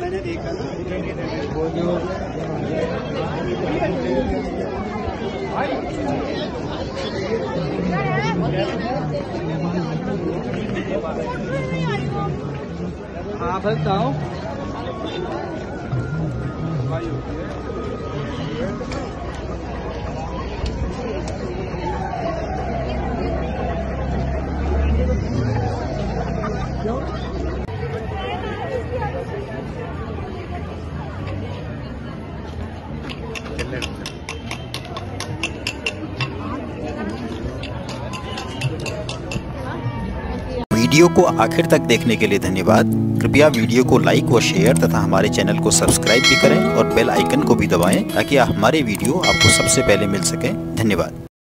मैंने देखा ना वो जो हाँ बताओ वीडियो को आखिर तक देखने के लिए धन्यवाद। कृपया वीडियो को लाइक व शेयर तथा हमारे चैनल को सब्सक्राइब भी करें और बेल आइकन को भी दबाएँ ताकि हमारे वीडियो आपको सबसे पहले मिल सके। धन्यवाद।